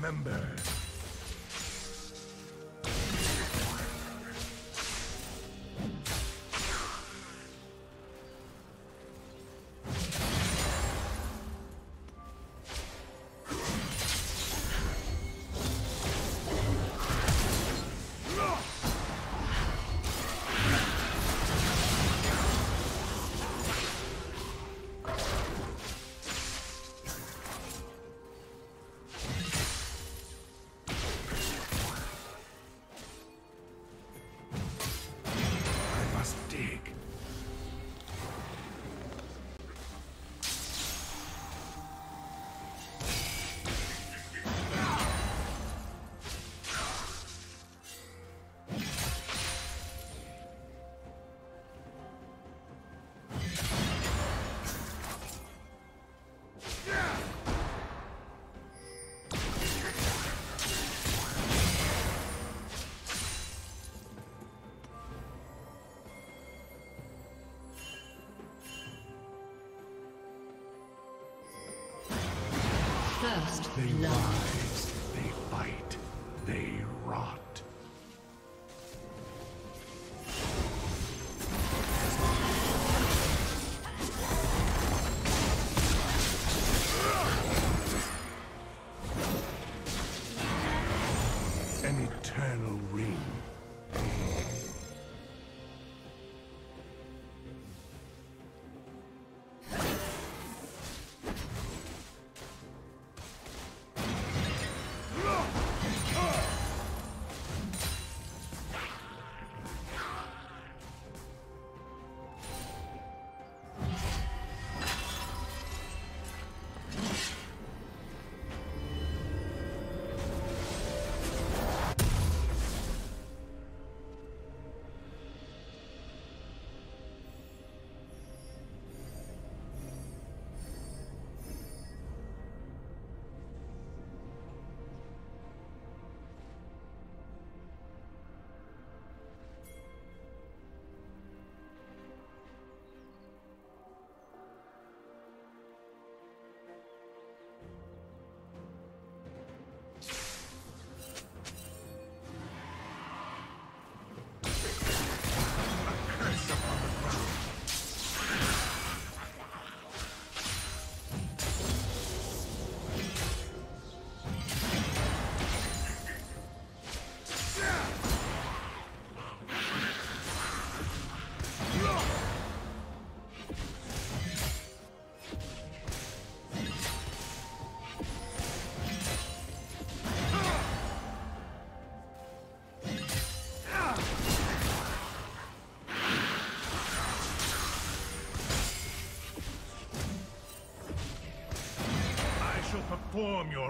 remember. They love.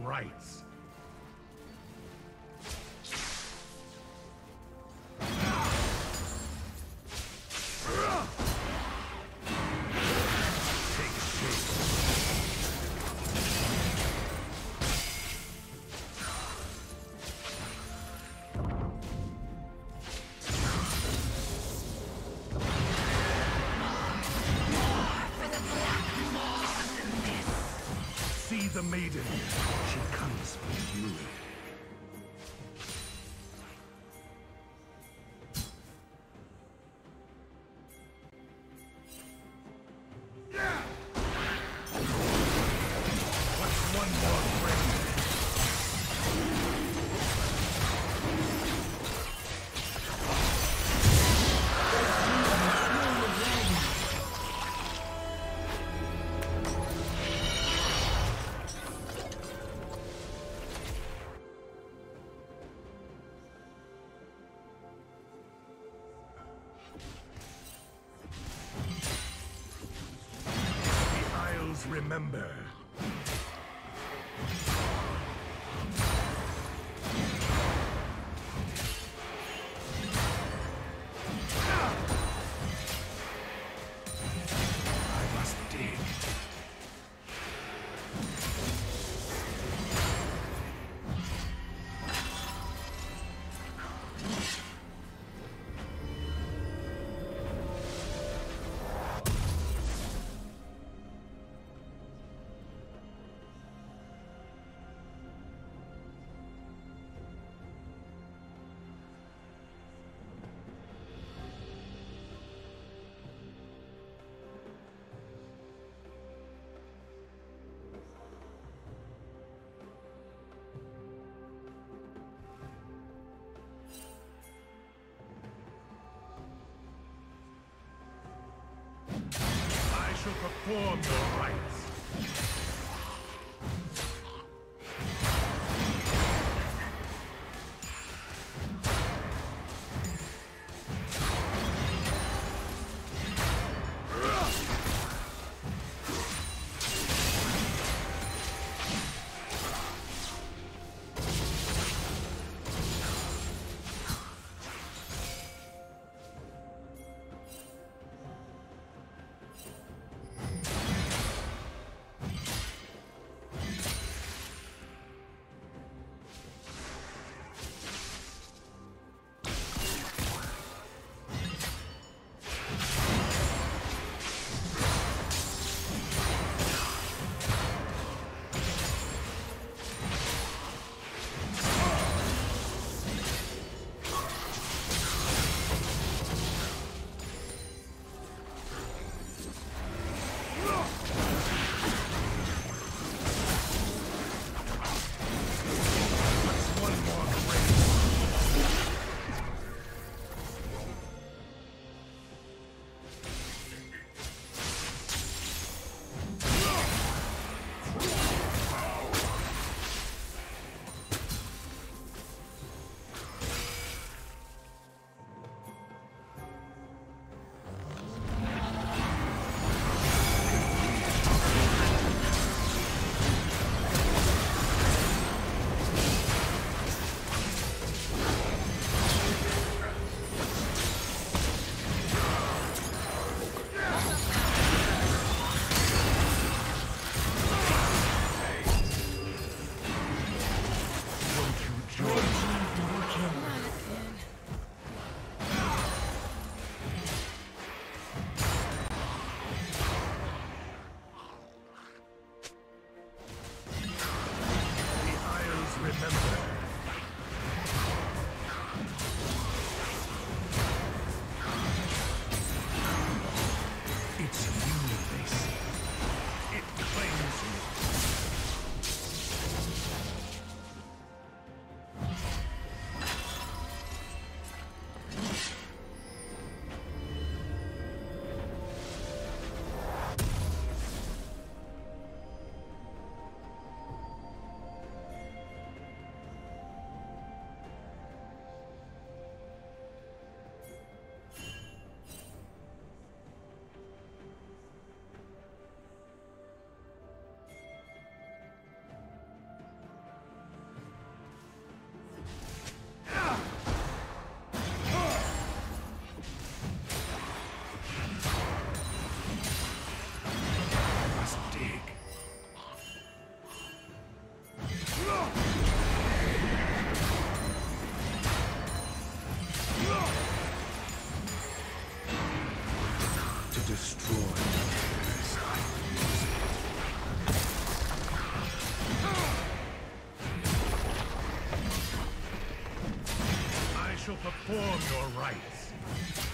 Perform your remember. shall perform your perform your rites.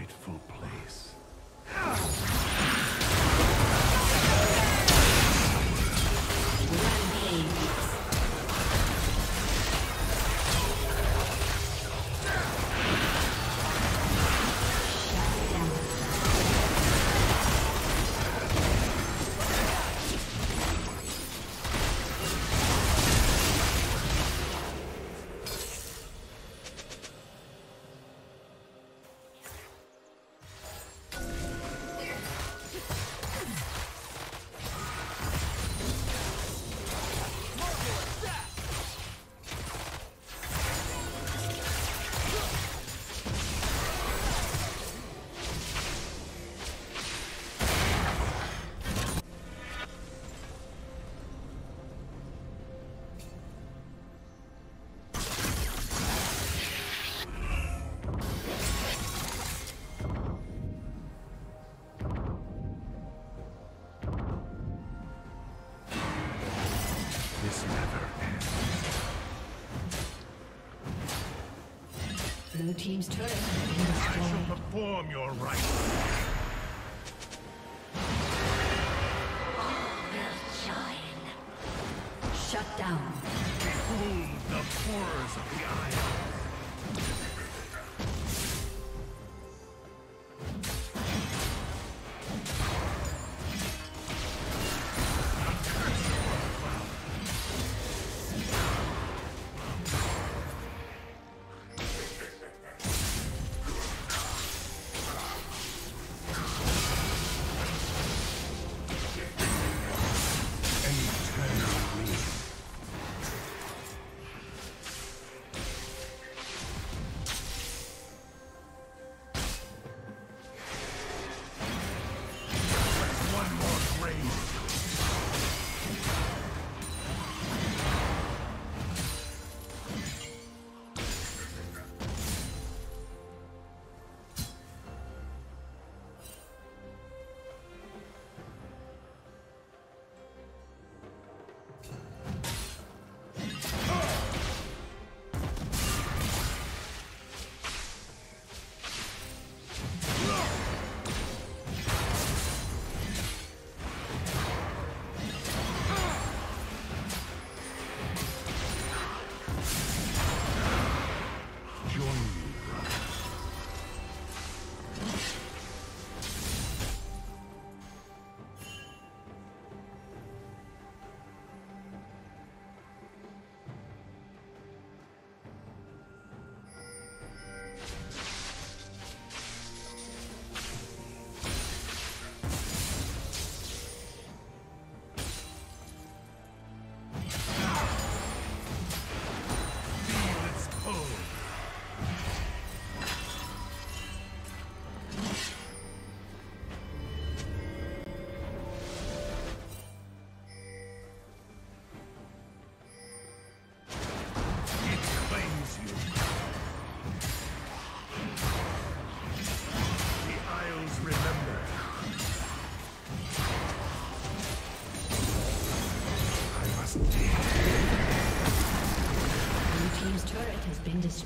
rightful Blue Team's turret has been destroyed. I shall perform your rites.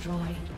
destroyed.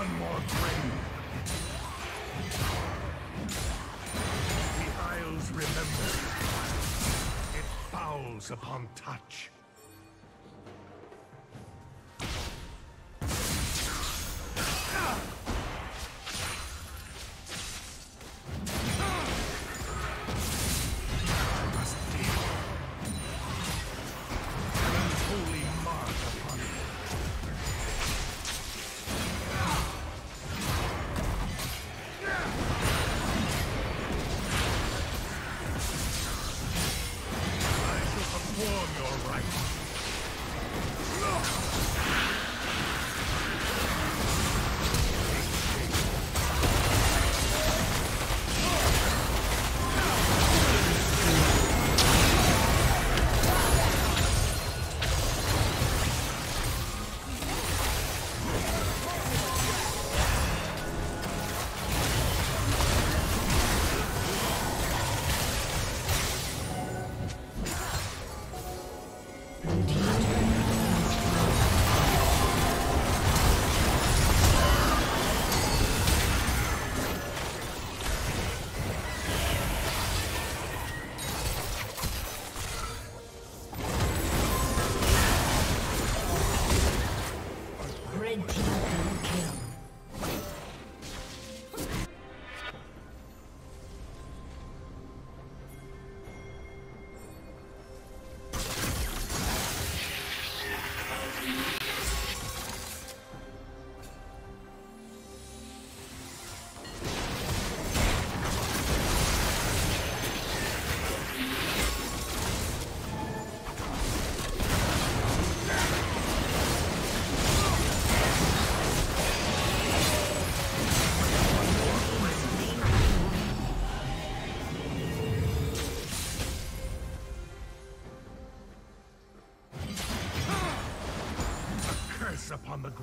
One more grave. The Isles remember. It fouls upon touch.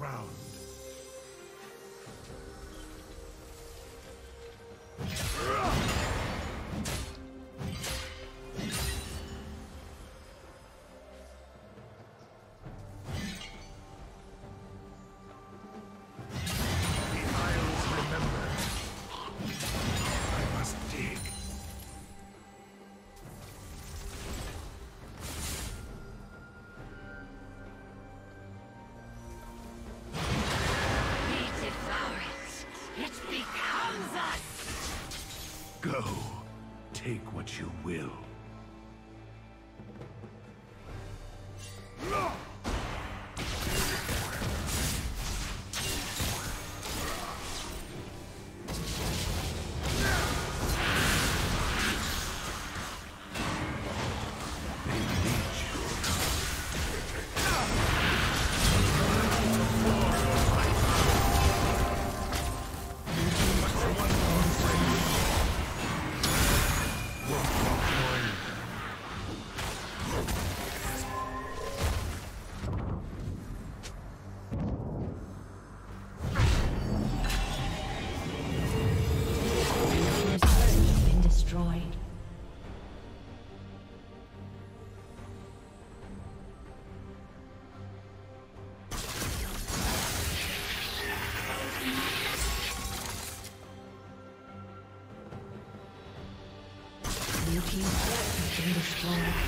ground. Yeah.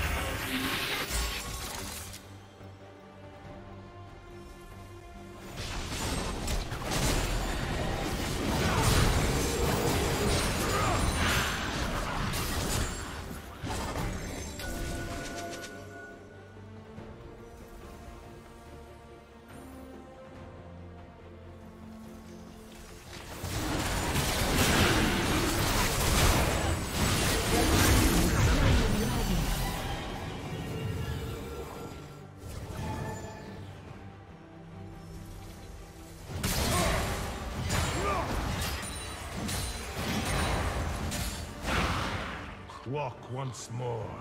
walk once more.